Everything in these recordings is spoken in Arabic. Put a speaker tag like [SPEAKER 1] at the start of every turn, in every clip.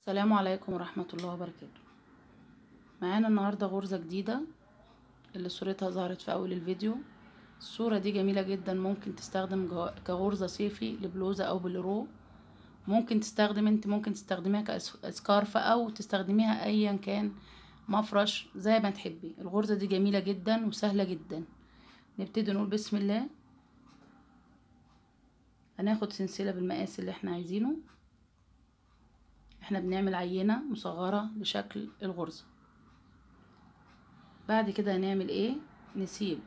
[SPEAKER 1] السلام عليكم ورحمة الله وبركاته. معانا النهاردة غرزة جديدة اللي صورتها ظهرت في أول الفيديو. الصورة دي جميلة جدا ممكن تستخدم كغرزة صيفي لبلوزة أو بلرو ممكن تستخدم انت ممكن تستخدميها كسكارف أو تستخدميها أيا كان مفرش زي ما تحبي. الغرزة دي جميلة جدا وسهلة جدا. نبتدي نقول بسم الله. هناخد سلسلة بالمقاس اللي إحنا عايزينه. إحنا بنعمل عينة مصغرة لشكل الغرزة. بعد كده هنعمل إيه؟ نسيب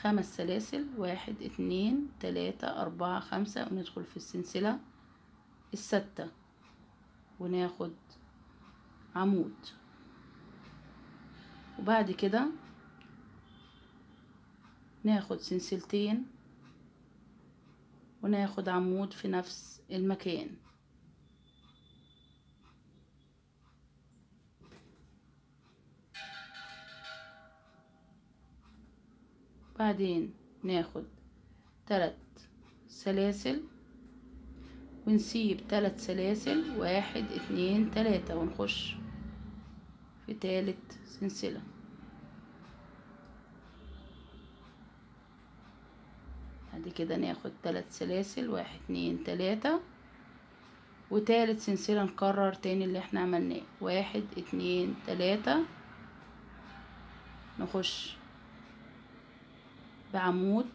[SPEAKER 1] خمس سلاسل واحد اتنين تلاتة اربعة خمسة وندخل في السلسلة الستة. وناخد عمود. وبعد كده ناخد سلسلتين وناخد عمود في نفس المكان. بعدين ناخد تلات سلاسل ونسيب تلات سلاسل واحد اتنين تلاتة ونخش في تالت سلسلة. بعد كده ناخد تلات سلاسل واحد اتنين تلاتة وتالت سلسلة نكرر تاني اللي إحنا عملناه. واحد اتنين تلاتة نخش بعمود.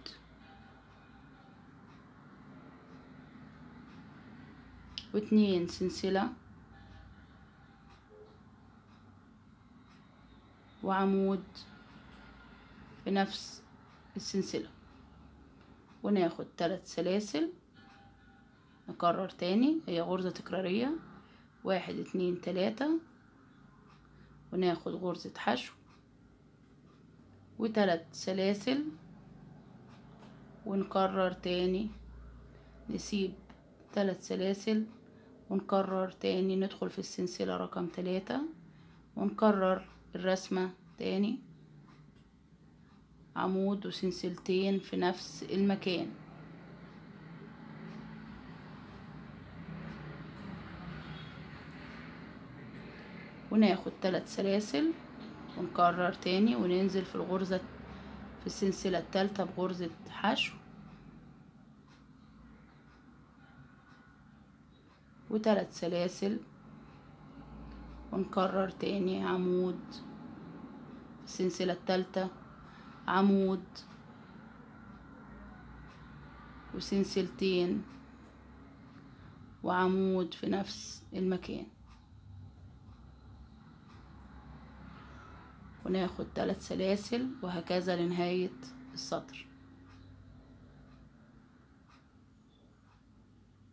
[SPEAKER 1] واتنين سلسلة. وعمود في نفس السلسلة. وناخد تلات سلاسل. نكرر تاني هي غرزة تكرارية. واحد اتنين تلاتة. وناخد غرزة حشو. وتلات سلاسل. ونكرر تاني. نسيب تلات سلاسل ونكرر تاني ندخل في السلسلة رقم تلاتة ونكرر الرسمة تاني. عمود وسلسلتين في نفس المكان. وناخد تلات سلاسل ونكرر تاني وننزل في الغرزة في السلسلة التالتة بغرزة حشو. وتلات سلاسل. ونكرر تاني عمود. السلسلة التالتة عمود. وسلسلتين. وعمود في نفس المكان. وناخد ثلاث سلاسل وهكذا لنهاية السطر.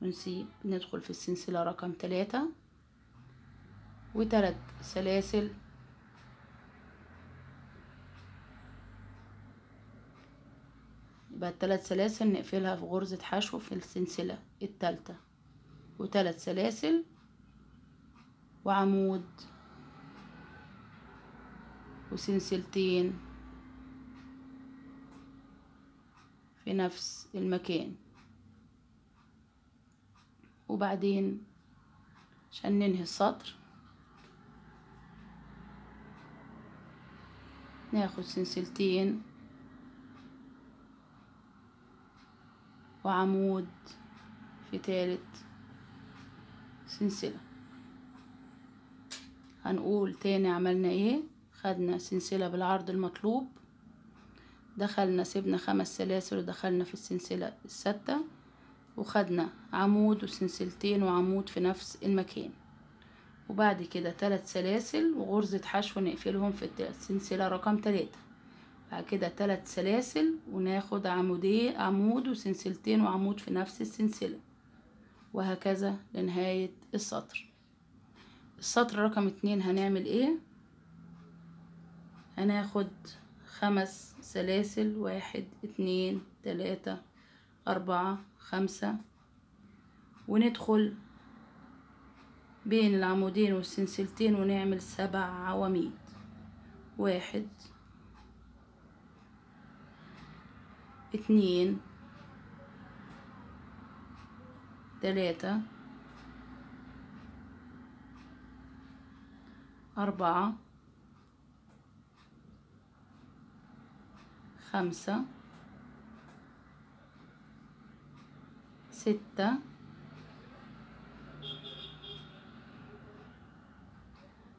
[SPEAKER 1] ونسيب ندخل في السلسلة رقم ثلاثة وثلاث سلاسل. يبقى الثلاث سلاسل نقفلها في غرزة حشو في السلسلة التالتة. وثلاث سلاسل. وعمود. وسلسلتين في نفس المكان. وبعدين عشان ننهي السطر. ناخد سلسلتين وعمود في تالت سلسلة. هنقول تاني عملنا إيه؟ خدنا سلسلة بالعرض المطلوب. دخلنا سيبنا خمس سلاسل ودخلنا في السلسلة الستة. وخدنا عمود وسلسلتين وعمود في نفس المكان. وبعد كده تلات سلاسل وغرزة حشو نقفلهم في السلسلة رقم تلاتة. بعد كده تلات سلاسل وناخد عمودين عمود وسلسلتين وعمود في نفس السلسلة. وهكذا لنهاية السطر. السطر رقم اتنين هنعمل إيه؟ هناخد خمس سلاسل واحد اتنين تلاتة أربعة خمسة. وندخل بين العمودين والسلسلتين ونعمل سبع عواميد. واحد اتنين تلاتة أربعة. خمسة ستة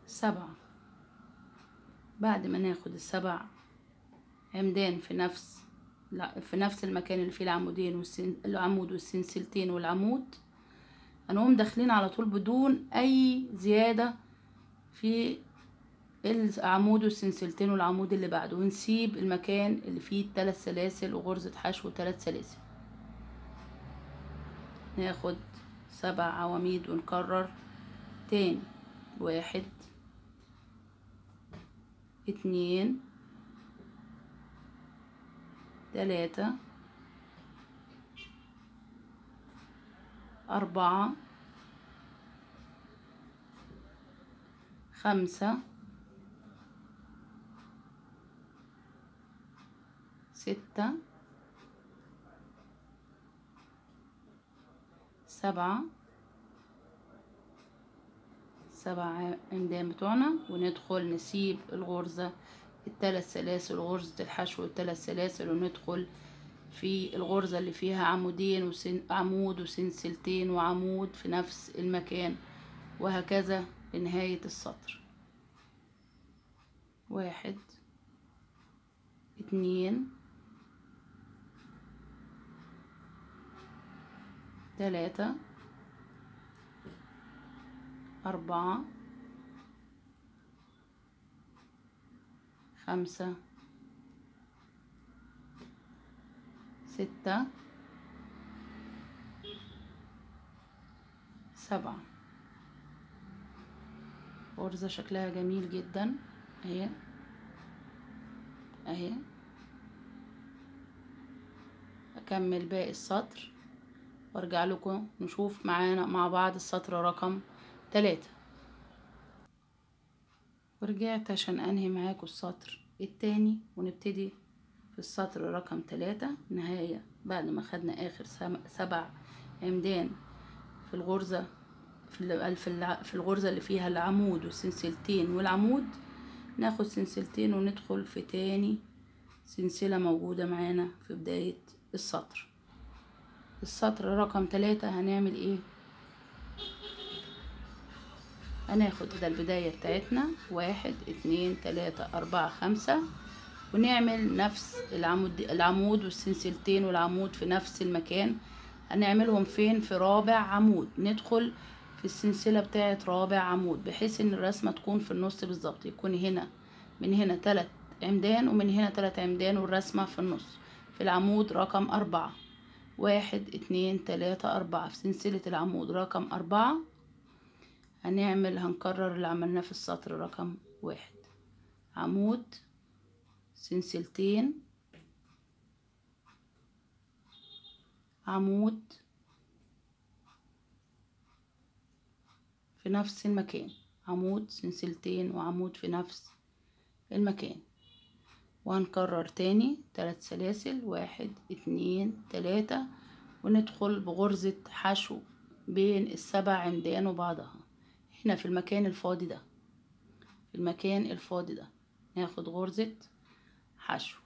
[SPEAKER 1] سبعة. بعد ما ناخد السبع عمدان في نفس لا في نفس المكان اللي فيه العمودين والسن... العمود والسنسلتين والعمود هنقوم داخلين على طول بدون أي زيادة في العمود والسنسلتين والعمود اللي بعده ونسيب المكان اللي فيه التلات سلاسل وغرزة حشو وتلات سلاسل. ناخد سبع عواميد ونكرر. تاني واحد اتنين تلاتة أربعة خمسة ستة سبعة سبع عمدان بتوعنا وندخل نسيب الغرزة الثلاث سلاسل غرزة الحشو الثلاث سلاسل وندخل في الغرزة اللي فيها عمودين وسن عمود وسنسلتين وعمود في نفس المكان وهكذا لنهاية السطر. واحد اتنين تلاتة أربعة خمسة ستة سبعة. غرزة شكلها جميل جدا. أهي. أهي. أكمل باقي السطر. وارجع لكم نشوف معانا مع بعض السطر رقم تلاتة. ورجعت عشان أنهي معاكم السطر التاني ونبتدي في السطر رقم تلاتة نهاية بعد ما خدنا آخر سبع عمدان في الغرزة في في الغرزة اللي فيها العمود والسلسلتين والعمود. ناخد سلسلتين وندخل في تاني سلسلة موجودة معانا في بداية السطر. السطر رقم تلاتة هنعمل إيه؟ هناخد ده البداية بتاعتنا واحد اتنين تلاتة أربعة خمسة. ونعمل نفس العمود العمود والسلسلتين والعمود في نفس المكان. هنعملهم فين؟ في رابع عمود. ندخل في السلسلة بتاعة رابع عمود بحيث إن الرسمة تكون في النص بالظبط يكون هنا. من هنا تلات عمدان ومن هنا تلات عمدان والرسمة في النص. في العمود رقم أربعة. واحد اتنين تلاتة أربعة. في سلسلة العمود رقم أربعة هنعمل هنكرر اللي عملناه في السطر رقم واحد. عمود سلسلتين. عمود في نفس المكان. عمود سلسلتين. وعمود في نفس المكان. وهنكرر تاني. تلات سلاسل. واحد اتنين تلاتة. وندخل بغرزة حشو بين السبع عمدان وبعضها. هنا في المكان الفاضي ده. في المكان الفاضي ده. ناخد غرزة حشو.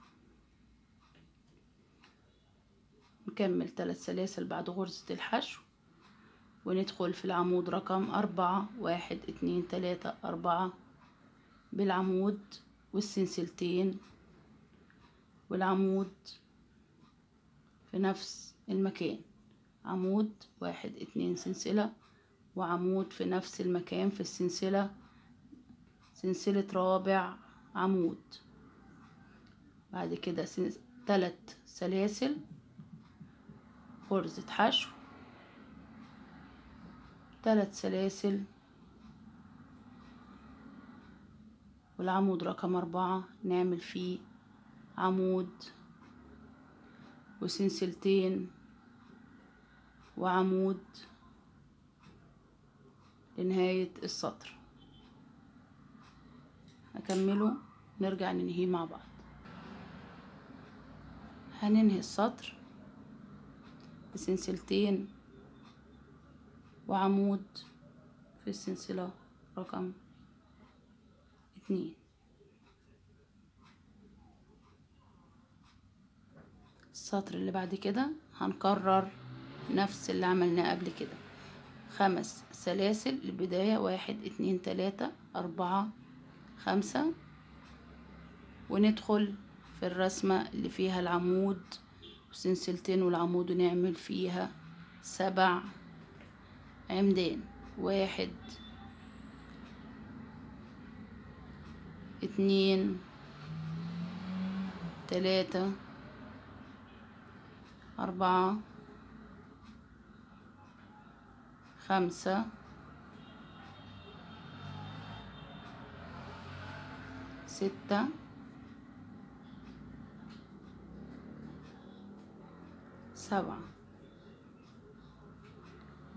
[SPEAKER 1] نكمل تلات سلاسل بعد غرزة الحشو. وندخل في العمود رقم أربعة. واحد اتنين تلاتة أربعة. بالعمود والسلسلتين. والعمود في نفس المكان. عمود واحد اتنين سلسلة. وعمود في نفس المكان في السلسلة. سلسلة رابع عمود. بعد كده تلات سلاسل. غرزة حشو تلات سلاسل. والعمود رقم أربعة نعمل فيه عمود وسلسلتين وعمود لنهاية السطر. هكمله نرجع ننهيه مع بعض. هننهي السطر بسلسلتين وعمود في السلسلة رقم اتنين. السطر اللي بعد كده هنكرر نفس اللي عملناه قبل كده. خمس سلاسل البداية واحد اتنين تلاتة أربعة خمسة. وندخل في الرسمة اللي فيها العمود وسلسلتين والعمود ونعمل فيها سبع عمدان. واحد اتنين تلاتة. أربعة خمسة ستة سبعة.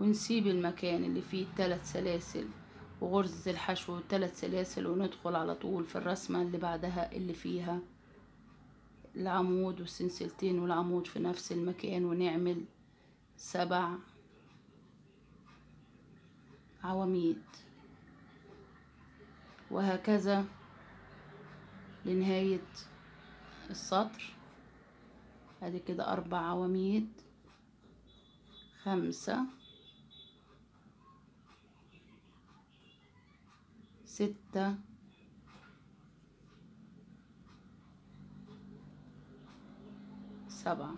[SPEAKER 1] ونسيب المكان اللي فيه تلات سلاسل وغرزة الحشو تلات سلاسل وندخل على طول في الرسمة اللي بعدها اللي فيها. العمود والسلسلتين والعمود في نفس المكان ونعمل سبع عواميد. وهكذا لنهاية السطر. أدي كده أربع عواميد. خمسة. ستة. سبعة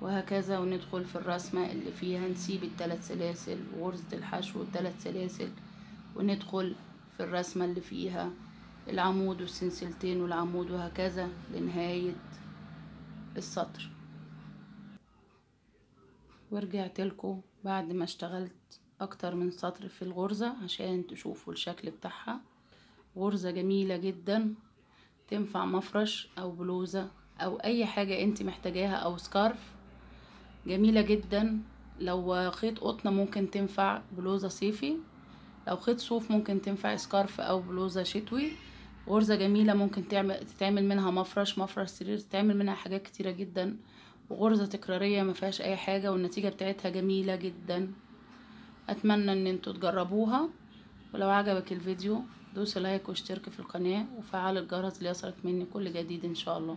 [SPEAKER 1] وهكذا وندخل في الرسمة اللي فيها نسيب التلات سلاسل وغرزة الحشو والتلات سلاسل. وندخل في الرسمة اللي فيها العمود والسلسلتين والعمود وهكذا لنهاية السطر. ورجعت لكم بعد ما اشتغلت أكتر من سطر في الغرزة عشان تشوفوا الشكل بتاعها. غرزة جميلة جدا تنفع مفرش أو بلوزة. أو أي حاجة أنت محتاجاها أو سكارف جميلة جدا. لو خيط قطن ممكن تنفع بلوزة صيفي. لو خيط صوف ممكن تنفع سكارف أو بلوزة شتوي. غرزة جميلة ممكن تعمل تتعمل منها مفرش. مفرش سرير تتعمل منها حاجات كتيرة جدا. وغرزة تكرارية ما فيهاش أي حاجة والنتيجة بتاعتها جميلة جدا. أتمنى إن أنتوا تجربوها. ولو عجبك الفيديو دوس لايك واشترك في القناة وفعل الجرس ليصلك مني كل جديد إن شاء الله.